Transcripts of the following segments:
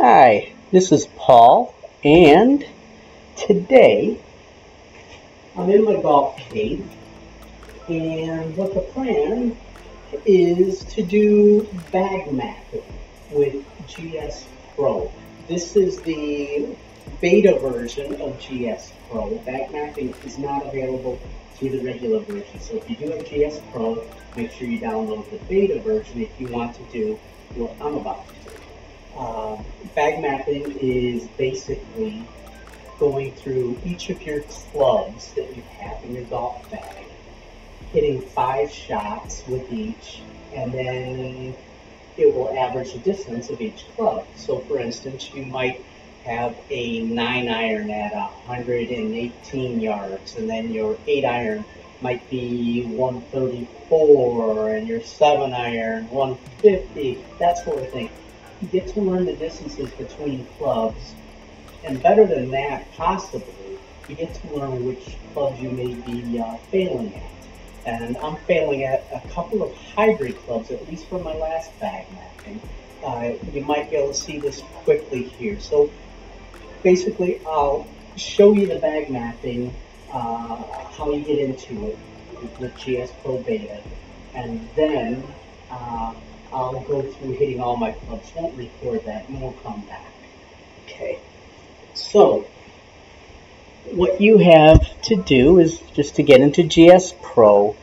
Hi, this is Paul, and today I'm in my golf cave, and what the plan is to do bag mapping with GS Pro. This is the beta version of GS Pro. Bag mapping is not available through the regular version, so if you do have GS Pro, make sure you download the beta version if you want to do what I'm about to Uh, bag mapping is basically going through each of your clubs that you have in your golf bag, hitting five shots with each, and then it will average the distance of each club. So, for instance, you might have a 9 iron at 118 yards, and then your 8 iron might be 134, and your 7 iron 150, that sort of thing you get to learn the distances between clubs, and better than that, possibly, you get to learn which clubs you may be uh, failing at. And I'm failing at a couple of hybrid clubs, at least for my last bag mapping. Uh, you might be able to see this quickly here. So basically, I'll show you the bag mapping, uh, how you get into it with GS Pro Beta, and then uh, I'll go through hitting all my clubs, won't record that, and we'll come back. Okay, so what you have to do is just to get into GS Pro,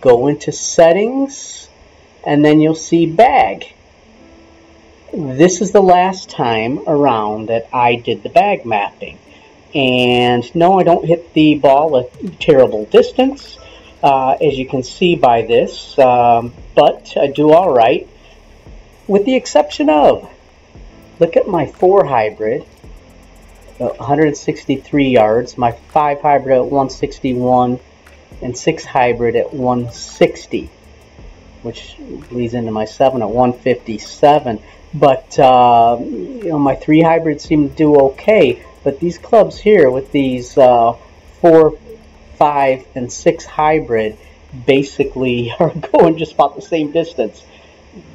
go into settings, and then you'll see bag. This is the last time around that I did the bag mapping. And no, I don't hit the ball a terrible distance, uh, as you can see by this, um, but I do all right with the exception of, look at my 4 hybrid, 163 yards, my 5 hybrid at 161, and 6 hybrid at 160, which leads into my 7 at 157. But, uh, you know, my 3 hybrids seem to do okay, but these clubs here with these uh, 4, 5, and 6 hybrid basically are going just about the same distance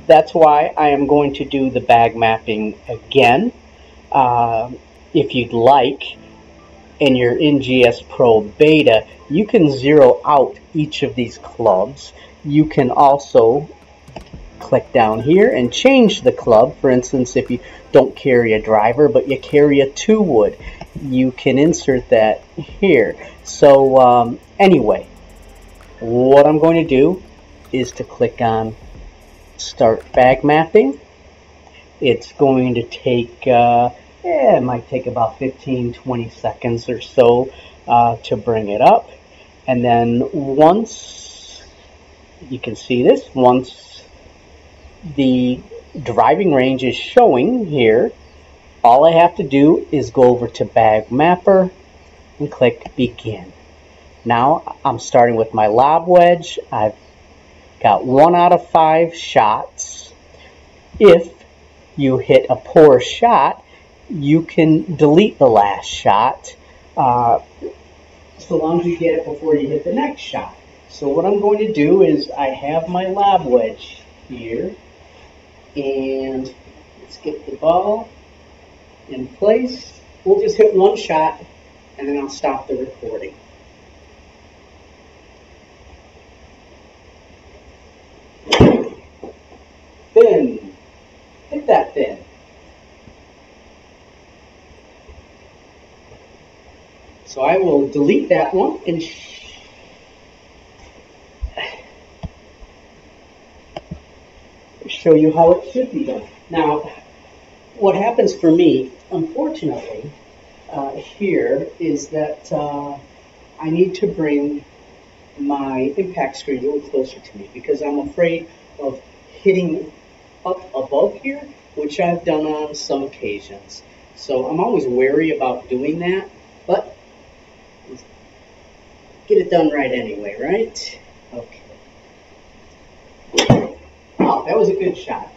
that's why I am going to do the bag mapping again. Uh, if you'd like, in GS Pro Beta, you can zero out each of these clubs. You can also click down here and change the club. For instance, if you don't carry a driver, but you carry a two wood, you can insert that here. So um, anyway, what I'm going to do is to click on start bag mapping. It's going to take, uh, eh, it might take about 15, 20 seconds or so uh, to bring it up. And then once you can see this, once the driving range is showing here, all I have to do is go over to Bag Mapper and click Begin. Now I'm starting with my lob wedge. I've got one out of five shots. If you hit a poor shot, you can delete the last shot uh, so long as you get it before you hit the next shot. So what I'm going to do is I have my lob wedge here and let's get the ball in place. We'll just hit one shot and then I'll stop the recording. thin. Hit that thin. So I will delete that one and show you how it should be done. Now, what happens for me, unfortunately, uh, here is that uh, I need to bring my impact screen a little closer to me because I'm afraid of hitting up above here, which I've done on some occasions. So I'm always wary about doing that, but get it done right anyway, right? Okay. Oh, that was a good shot.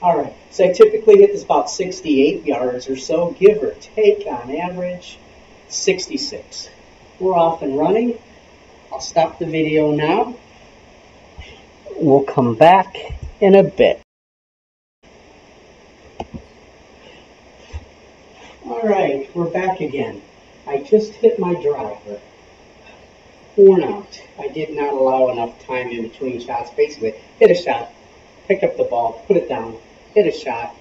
All right, so I typically hit this about 68 yards or so, give or take on average, 66. We're off and running. I'll stop the video now. We'll come back in a bit. All right, we're back again. I just hit my driver. Worn out. I did not allow enough time in between shots. Basically, hit a shot, pick up the ball, put it down, hit a shot.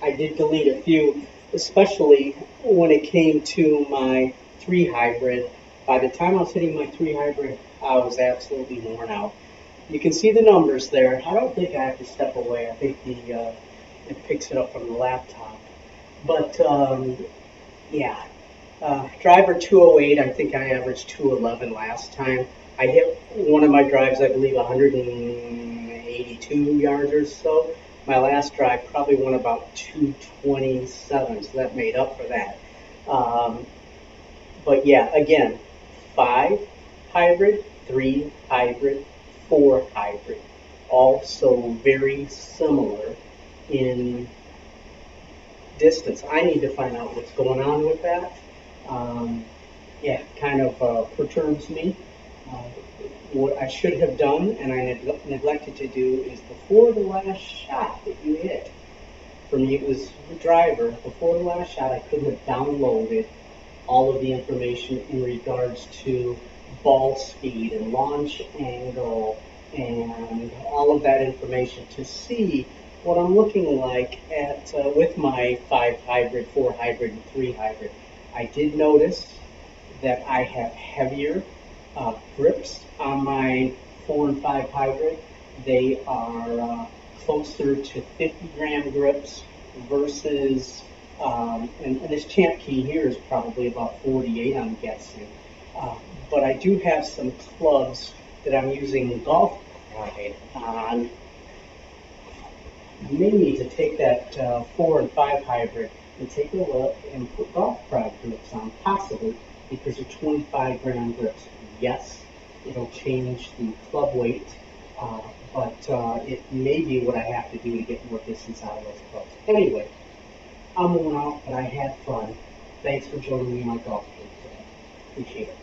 I did delete a few, especially when it came to my three hybrid. By the time I was hitting my three hybrid, I was absolutely worn out. You can see the numbers there. I don't think I have to step away. I think the uh, it picks it up from the laptop. But um, yeah, uh, driver 208. I think I averaged 211 last time. I hit one of my drives, I believe, 182 yards or so. My last drive probably went about 227, so that made up for that. Um, but yeah, again, five hybrid, three hybrid, four hybrid. Also very similar in distance. I need to find out what's going on with that. Um, yeah, kind of uh, perturbs me. Uh, what I should have done, and I neg- neglected to do, is before the last shot that you hit, for me it was the driver, before the last shot I could have downloaded all of the information in regards to ball speed and launch angle and all of that information to see what I'm looking like at uh, with my five hybrid, four hybrid, and three hybrid. I did notice that I have heavier uh, grips on my four and five hybrid. They are uh, closer to 50 gram grips versus, um, and, and, this Champkey here is probably about 48, I'm guessing. Uh, but I do have some clubs that I'm using golf pride on you may need to take that uh, four and five hybrid and take a look and put golf pride grips on, possibly because they're 25 gram grips. Yes, it'll change the club weight, uh, but uh, it may be what I have to do to get more distance out of those clubs. Anyway, I'm worn out, but I had fun. Thanks for joining me on my golf trip today. Appreciate it.